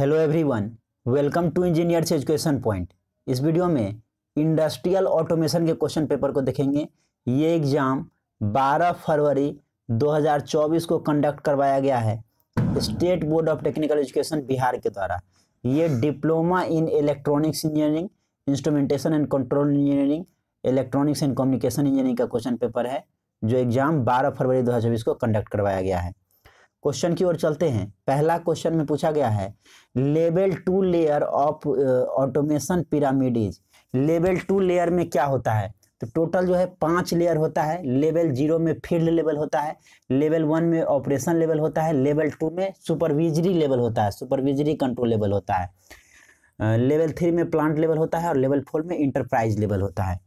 Hello everyone welcome to engineers education point इस video में industrial automation के question paper को देखेंगे। ये एग्ज़ाम 12 फरवरी 2024 को कंडक्ट करवाया गया है। State board of technical education Bihar के द्वारा। ये diploma in electronics engineering instrumentation and control engineering electronics and communication engineering का क्वेश्चन पेपर है, जो एग्ज़ाम 12 फरवरी 2024 को कंडक्ट करवाया गया है। क्वेश्चन की ओर चलते हैं। पहला क्वेश्चन में पूछा गया है level two layer of automation pyramids level two layer में क्या होता है? तो टोटल जो है पाँच लेयर होता है लेवल ज़ीरो में फ़ील्ड लेवल होता है लेवल वन में ऑपरेशन लेवल होता है लेवल टू में सुपरविजरी लेवल होता है, सुपरविजरी कंट्रोल लेवल होता है। लेवल थ्री में प्लांट लेवल होता है और लेवल फोर में इंटरप्राइज लेवल होता है।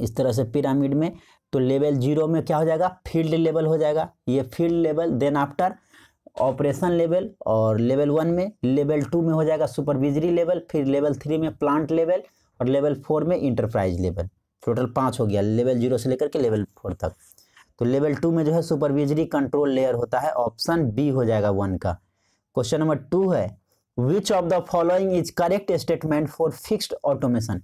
इस तरह से पिरामिड में तो लेवल ज़ीरो में क्या हो जाएगा? फ़ील्ड लेवल हो जाएगा। ये field level then after operation level और लेवल वन में लेवल टू में हो जाएगा सुपरविजरी लेवल फिर लेवल थ्री में प्लांट लेवल और लेवल फोर में इंटरप्राइज लेवल टोटल पाँच हो गया लेवल ज़ीरो से लेकर के लेवल फोर तक। तो लेवल टू में जो है सुपरविजरी कंट्रोल लेयर होता है ऑप्शन बी हो जाएगा वन का। क्वेश्चन नंबर टू है which of the following is correct statement for fixed automation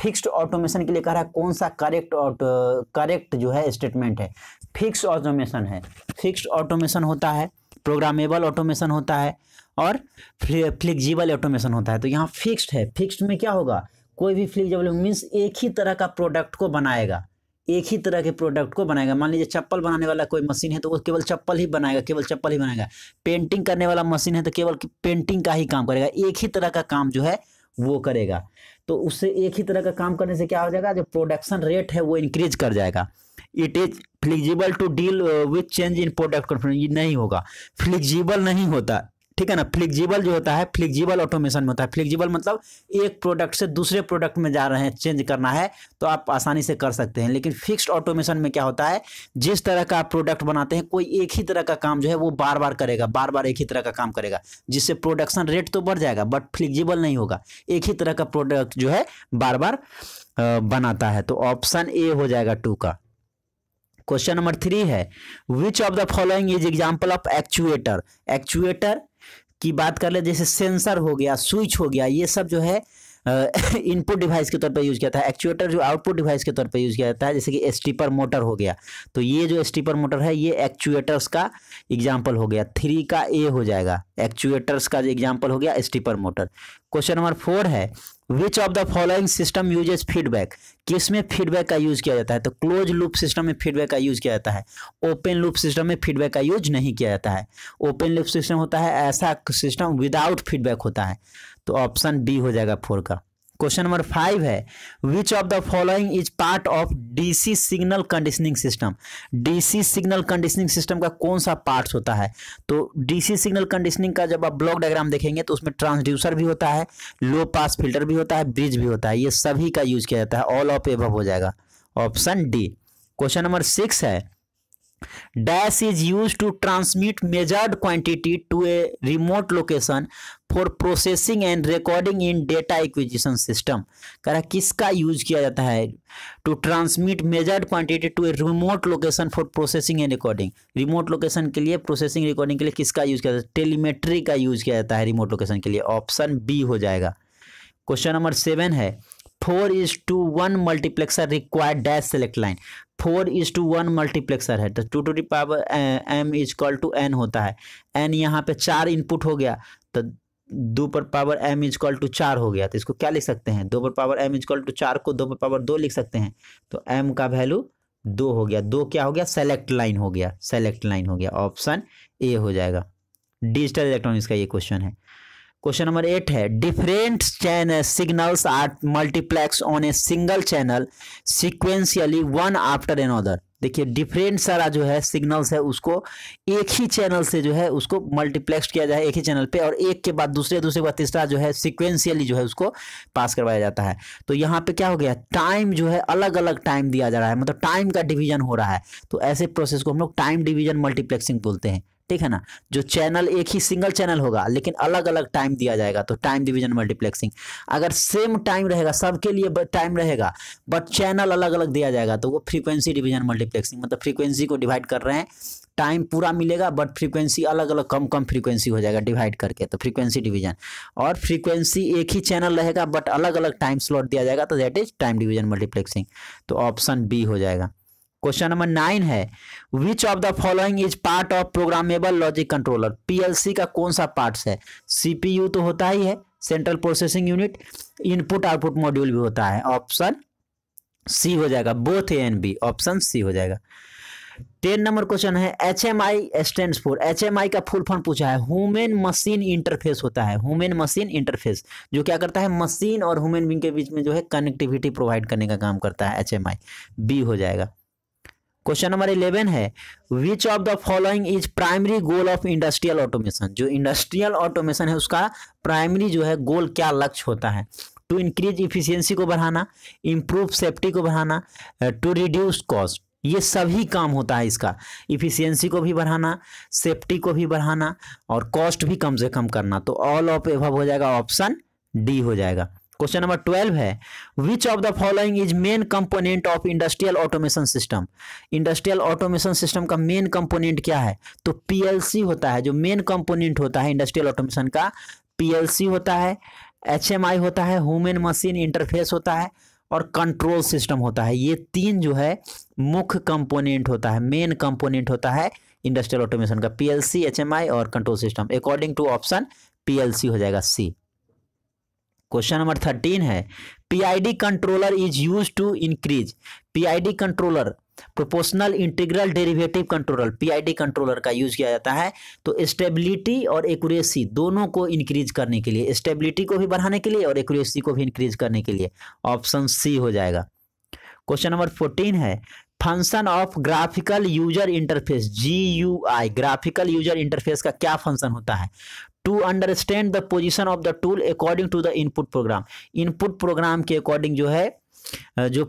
fixed automation के लिए कह रहा है, कौन सा करेक्ट ऑटो करेक्ट जो है स्टेटमेंट है? फिक्स्ड ऑटोमेशन है। फिक्स्ड ऑटोमेशन होता है प्रोग्रामेबल ऑटोमेशन होता है, और फ्लेक्जिबल ऑटोमेशन होता है। तो यहाँ फिक्स्ड है। फिक्स्ड में क्या होगा? कोई भी फ्लेक्जिबल मीन्स एक ही तरह का प्रोडक्ट को बनाएगा। एक ही तरह के प्रोडक्ट को बनाएगा। मान लीजिए चप्पल बनाने वाला कोई मशीन है तो वो केवल चप्पल ही बनाएगा, केवल चप्पल ही बनाएगा। पेंटिंग करने वाला मशीन है तो केवल पेंटिंग का ही काम करेगा। एक ही तरह का काम जो है, वो करेगा। तो उससे एक ही तरह का काम करने से क्या हो जाएगा? जो प्रोडक्शन रेट है, वो इंक्रीज कर जाएगा। It is flexible to deal with change in product नहीं होगा। फ्लेक्जिबल नहीं होता। ठीक है ना? फ्लेक्जिबल जो होता है फ्लेक्जिबल ऑटोमेशन में होता है। फ्लेक्जिबल मतलब एक प्रोडक्ट से दूसरे प्रोडक्ट में जा रहे हैं चेंज करना है तो आप आसानी से कर सकते हैं। लेकिन फिक्स्ड ऑटोमेशन में क्या होता है, जिस तरह का आप प्रोडक्ट बनाते हैं, कोई एक ही तरह का काम जो है, वो बार बार करेगा बार बार एक ही तरह का काम करेगा, जिससे प्रोडक्शन रेट तो बढ़ जाएगा बट फ्लेक्जिबल नहीं होगा। एक ही तरह का प्रोडक्ट जो है बार बार बनाता है। तो ऑप्शन ए हो जाएगा टू का। क्वेश्चन नंबर थ्री है which of the following is example of actuator actuator की बात कर ले, जैसे सेंसर हो गया स्विच हो गया, ये सब जो है इनपुट डिवाइस के तौर पर यूज़ किया था एक्चुएटर जो आउटपुट डिवाइस के तौर पर यूज़ किया जाता है जैसे कि स्टीपर मोटर हो गया। तो ये जो स्टीपर मोटर है, ये एक्चुएटर्स का एग्ज़ाम्पल हो गया। थ्री का ए हो जाएगा। एक्चुएटर्स का एग्ज़ाम्पल हो गया stepper motor question number four है which of the following system uses feedback किसमें फीडबैक का यूज़ किया जाता है? तो क्लोज लूप सिस्टम में फीडबैक का यूज़ किया जाता है। ओपन लूप सिस्टम में फीडबैक का यूज़ नहीं किया जाता है। ओपन लूप सिस्टम होता है, ऐसा सिस्टम विदाउट फीडबैक होता है। तो ऑप्शन बी हो जाएगा फोर का। क्वेश्चन नंबर फाइव है which of the following is part of DC signal conditioning system DC signal conditioning system का कौन सा पार्ट होता है? तो डीसी सिग्नल कंडीशनिंग का जब आप ब्लॉक डायग्राम देखेंगे तो उसमें ट्रांसड्यूसर भी होता है लो पास फ़िल्टर भी होता है ब्रिज भी होता है, ये सभी का यूज़ किया जाता है ऑल ऑफ़ एव हो जाएगा। Option D question number six है dash is used to transmit measured quantity to a remote location for processing and recording in data acquisition system कह रहा किसका यूज़ किया जाता है? To transmit measured quantity to a remote location for processing and recording remote location के लिए processing recording के लिए किसका यूज़ किया जाता है? टेलीमेट्री का यूज़ किया जाता है रिमोट लोकेशन के लिए. ऑप्शन बी हो जाएगा. क्वेश्चन नंबर सेवन है. Four is to one multiplexer required dash select line. Four is to one multiplexer है तो two to the power m is equal to n होता है। एन यहाँ पे चार इनपुट हो गया तो दो पर power m is equal to चार हो गया तो इसको क्या लिख सकते हैं? दो पर power m is equal to चार को दो पर पावर दो लिख सकते हैं। तो एम का वैल्यू दो हो गया, दो क्या हो गया? सेलेक्ट लाइन हो गया, सेलेक्ट लाइन हो गया, ऑप्शन ए हो जाएगा। डिजिटल इलेक्ट्रॉनिक्स का ये क्वेश्चन है। क्वेश्चन नंबर एट है different channel signals are multiplex on a single channel sequentially one after another देखिए डिफरेंट सारा जो है सिग्नल्स है उसको एक ही चैनल से जो है उसको मल्टीप्लेक्स किया जाए एक ही चैनल पे और एक के बाद दूसरे दूसरे के बाद तीसरा जो है सिक्वेंशियली जो है उसको पास करवाया जाता है। तो यहाँ पे क्या हो गया? टाइम जो है अलग अलग टाइम दिया जा रहा है मतलब टाइम का डिवीज़न हो रहा है। तो ऐसे प्रोसेस को हम लोग टाइम डिवीज़न मल्टीप्लेक्सिंग बोलते हैं। ठीक है ना? जो चैनल एक ही सिंगल चैनल होगा, लेकिन अलग अलग टाइम दिया जाएगा तो टाइम डिवीज़न मल्टीप्लेक्सिंग अगर सेम टाइम रहेगा, सबके लिए टाइम रहेगा बट चैनल अलग अलग दिया जाएगा तो वो फ्रीक्वेंसी डिवीज़न मल्टीप्लेक्सिंग मतलब फ्रीक्वेंसी को डिवाइड कर रहे हैं टाइम पूरा मिलेगा बट फ्रीक्वेंसी अलग अलग कम कम फ्रीक्वेंसी हो जाएगा डिवाइड करके तो फ्रीक्वेंसी डिवीज़न और फ्रीक्वेंसी एक ही चैनल रहेगा बट अलग अलग टाइम स्लॉट दिया जाएगा तो that is time division multiplexing तो ऑप्शन बी हो जाएगा। क्वेश्चन नंबर नाइन है which of the following is part of programmable logic controller PLC का कौन सा पार्ट है? सीपीयू तो होता ही है central processing unit input output module भी होता है। ऑप्शन सी हो जाएगा both A and B option C हो जाएगा। टेन नंबर क्वेश्चन है H M I stand for H M I का फुल फॉर्म पूछा है ह्यूमन मशीन इंटरफेस होता है ह्यूमन मशीन इंटरफेस जो क्या करता है मशीन और ह्यूमन बींग के बीच में जो है कनेक्टिविटी प्रोवाइड करने का काम करता है एच एम आई बी हो जाएगा। क्वेश्चन नंबर इलेवन है which of the following is primary goal of industrial automation जो इंडस्ट्रियल ऑटोमेशन है, उसका प्राइमरी जो है गोल क्या लक्ष्य होता है? टू इंक्रीज इफिशियंसी को बढ़ाना इम्प्रूव सेफ्टी को बढ़ाना टू रिड्यूस कॉस्ट ये सभी काम होता है इसका। इफिशियंसी को भी बढ़ाना सेफ्टी को भी बढ़ाना और कॉस्ट भी कम से कम करना। तो ऑल ऑफ़ एवब हो जाएगा ऑप्शन डी हो जाएगा। क्वेश्चन नंबर ट्वेल्व है which of the following is main component of industrial automation system industrial automation system का मेन कंपोनेंट क्या है? तो पीएलसी होता है, जो मेन कंपोनेंट होता है इंडस्ट्रियल ऑटोमेशन का पीएलसी होता है एचएमआई होता है ह्यूमन मशीन इंटरफेस होता है और कंट्रोल सिस्टम होता है। ये तीन जो है, मुख्य कंपोनेंट होता है मेन कंपोनेंट होता है इंडस्ट्रियल ऑटोमेशन का पीएलसी एचएमआई और control system according to option PLC हो जाएगा सी क्वेश्चन नंबर थर्टीन है PID controller is use to increase PID controller proportional integral derivative controller PID controller का यूज़ किया जाता है। तो स्टेबिलिटी और एक्यूरेसी दोनों को इंक्रीज करने के लिए स्टेबिलिटी को भी बढ़ाने के लिए और एक्यूरेसी को भी इंक्रीज करने के लिए ऑप्शन सी हो जाएगा। क्वेश्चन नंबर फोर्टीन है function of graphical user interface G U I graphical user interface का क्या फ़ंक्शन होता है? To understand the position of the tool according to the input program input program के according जो है जो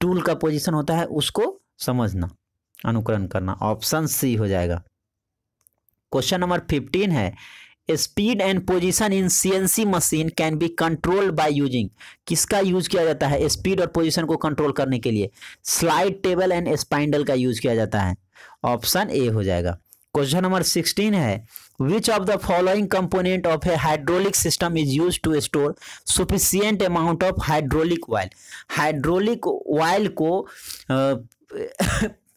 टूल का पोजिशन होता है, उसको समझना, अनुकरण करना ऑप्शन सी हो जाएगा। क्वेश्चन नंबर फिफ्टीन है speed and position in CNC machine can be controlled by using. किसका यूज़ किया जाता है? स्पीड और पोजीशन को कंट्रोल करने के लिए। स्लाइड टेबल एंड स्पाइंडल का यूज़ किया जाता है। ऑप्शन ए हो जाएगा। क्वेश्चन नंबर सिक्सटीन है which of the following component of a hydraulic system is use to store sufficient amount of hydraulic oil hydraulic oil को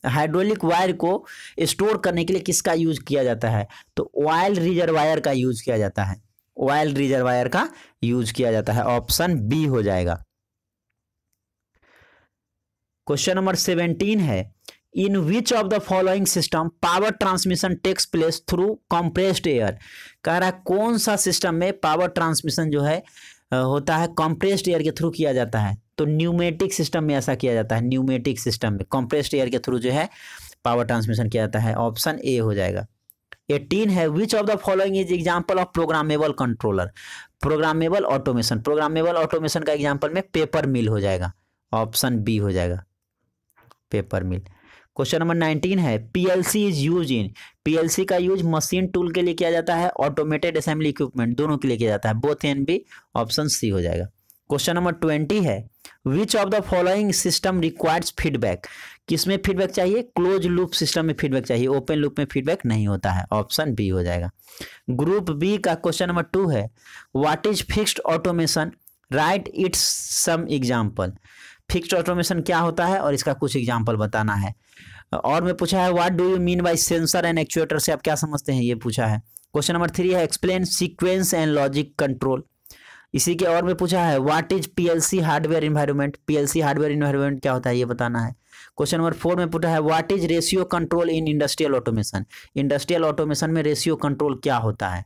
हाइड्रोलिक वायर को store करने के लिए किसका यूज़ किया जाता है? तो ऑयल रिजर्वायर का यूज़ किया जाता है। ऑयल रिजर्वायर का यूज़ किया जाता है। ऑप्शन बी हो जाएगा। क्वेश्चन नंबर सेवेंटीन है। In which of the following system power transmission takes place through compressed air? कह रहा है, कौन सा सिस्टम में पावर ट्रांसमिशन जो है होता है, कंप्रेस्ड एयर के थ्रू किया जाता है? तो न्यूमेटिक सिस्टम में ऐसा किया जाता है, न्यूमेटिक सिस्टम में। कंप्रेस्ड एयर के थ्रू जो है, पावर ट्रांसमिशन किया जाता है, ऑप्शन ए हो जाएगा। एटीन है which of the following is example of programmable controller programmable automation programmable automation का एग्ज़ाम्पल में पेपर मिल हो जाएगा। ऑप्शन बी हो जाएगा। Paper mill question number nineteen है PLC is use in PLC का यूज़ मशीन टूल के लिए किया जाता है ऑटोमेटेड असेंबली इक्विपमेंट दोनों के लिए किया जाता है। Both and B option C हो जाएगा। क्वेश्चन नंबर ट्वेंटी है which of the following system requires feedback किसमें फीडबैक चाहिए? क्लोज लूप सिस्टम में फीडबैक चाहिए। ओपन लूप में फीडबैक नहीं होता है। ऑप्शन बी हो जाएगा। ग्रुप बी का क्वेश्चन नंबर टू है। What is fixed automation right it's some example fixed automation क्या होता है? और इसका कुछ एग्ज़ाम्पल बताना है। और में पूछा है what do you mean by sensor and actuator से आप क्या समझते हैं? ये पूछा है। क्वेश्चन नंबर थ्री है explain sequence and logic control इसी के और में पूछा है what is PLC hardware environment PLC hardware environment क्या होता है, ये बताना है। क्वेश्चन नंबर फोर में पूछा है what is ratio control in industrial automation industrial automation में रेशियो कंट्रोल क्या होता है?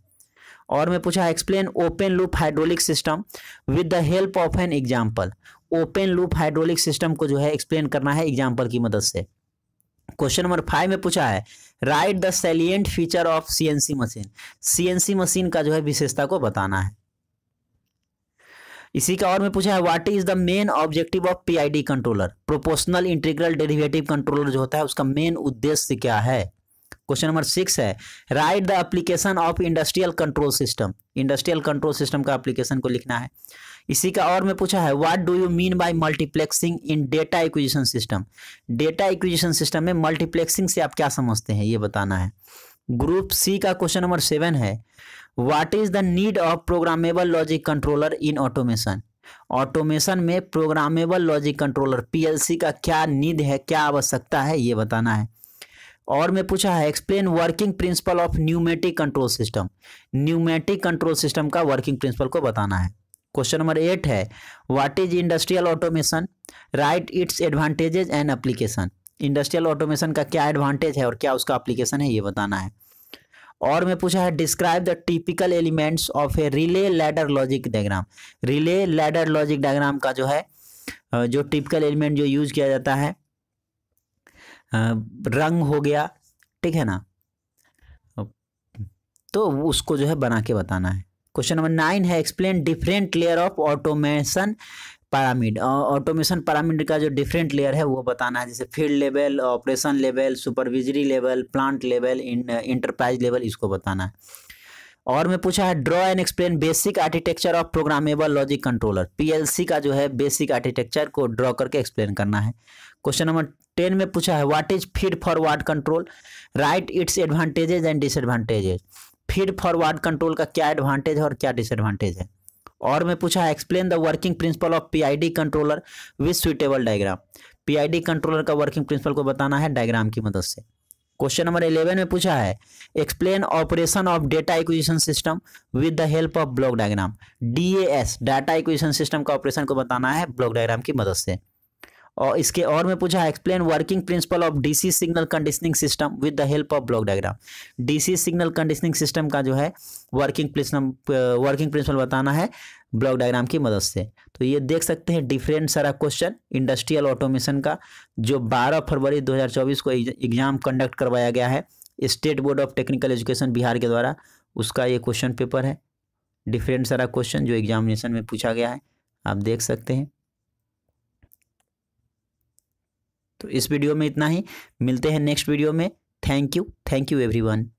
और में पूछा है explain open loop hydraulic system with the help of an example open loop hydraulic system को जो है एक्सप्लेन करना है एग्ज़ाम्पल की मदद से। क्वेश्चन नंबर फाइव में पूछा है write the salient feature of CNC machine CNC machine का जो है विशेषता को बताना है। इसी का और में पूछा है what is the main objective of PID controller proportional integral derivative controller जो होता है, उसका मेन उद्देश्य क्या है? क्वेश्चन नंबर सिक्स है write the application of industrial control system industrial control system का एप्लीकेशन को लिखना है। इसी का और में पूछा है what do you mean by multiplexing in data acquisition system data acquisition system में मल्टीप्लेक्सिंग से आप क्या समझते हैं, ये बताना है। ग्रुप सी का क्वेश्चन नंबर सेवन है what is the need of programmable logic controller in automation automation में प्रोग्रामेबल लॉजिक कंट्रोलर पीएलसी का क्या नीड है, क्या आवश्यकता है, ये बताना है। और मैं पूछा है explain working principle of pneumatic control system pneumatic control system का वर्किंग प्रिंसिपल को बताना है। क्वेश्चन नंबर एट है what is industrial automation write its advantages and application industrial automation का क्या एडवांटेज है और क्या उसका एप्लीकेशन है, ये बताना है। और मैं पूछा है describe the typical elements of a relay ladder logic diagram relay ladder logic diagram का जो है जो टिपिकल एलिमेंट जो यूज़ किया जाता है रंग हो गया, ठीक है ना? तो उसको जो है बना के बताना है। क्वेश्चन नंबर नाइन है explain different layer of automation pyramid automation pyramid का जो डिफरेंट लेयर है, वो बताना है। जैसे field level operation level supervisory level plant level enterprise level इसको बताना है। और मैं पूछा है draw and explain basic architecture of programmable logic controller PLC का जो है बेसिक आर्किटेक्चर को ड्रॉ करके एक्सप्लेन करना है। क्वेश्चन नंबर टेन में पूछा है what is feed forward control write its advantages and disadvantages feed forward control का क्या एडवांटेज है और क्या डिसएडवांटेज है? और मैं पूछा explain the working principle of PID controller with suitable diagram PID controller का वर्किंग प्रिंसिपल को बताना है डायग्राम की मदद से। क्वेश्चन नंबर इलेवन में पूछा है explain operation of data acquisition system with the help of block diagram DAS data acquisition system का ऑपरेशन को बताना है ब्लॉक डायग्राम की मदद से। और इसके और में पूछा explain working principle of DC signal conditioning system with the help of block diagram DC signal conditioning system का जो है वर्किंग प्रिंसिपल वर्किंग प्रिंसिपल बताना है ब्लॉक डायग्राम की मदद से। तो ये देख सकते हैं डिफरेंट सारा क्वेश्चन इंडस्ट्रियल ऑटोमेशन का, जो 12 फरवरी 2024 को एग्ज़ाम कंडक्ट करवाया गया है state board of technical education Bihar के द्वारा। उसका ये क्वेश्चन पेपर है। डिफरेंट सारा क्वेश्चन जो एग्जामिनेशन में पूछा गया है, आप देख सकते हैं। तो इस वीडियो में इतना ही। मिलते हैं नेक्स्ट वीडियो में। Thank you thank you everyone